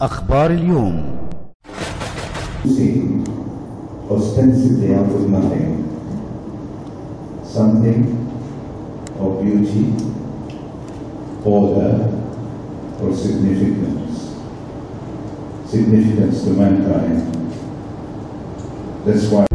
أخبار اليوم see ostensibly out of nothing something of beauty, order, or significance. Significance to mankind. That's why.